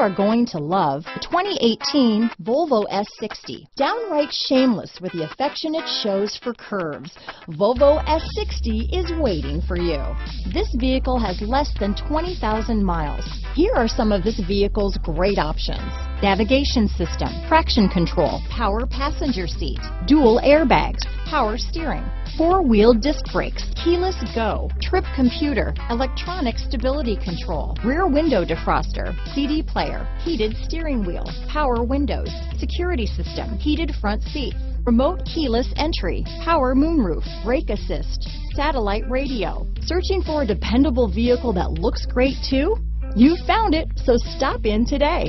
are going to love the 2018 Volvo S60. Downright shameless with the affection it shows for curves, Volvo S60 is waiting for you. This vehicle has less than 20,000 miles. Here are some of this vehicle's great options. Navigation system, traction control, power passenger seat, dual airbags, power steering, four-wheel disc brakes, keyless go, trip computer, electronic stability control, rear window defroster, CD player, heated steering wheel, power windows, security system, heated front seats, remote keyless entry, power moonroof, brake assist, satellite radio. Searching for a dependable vehicle that looks great too? You found it, so stop in today.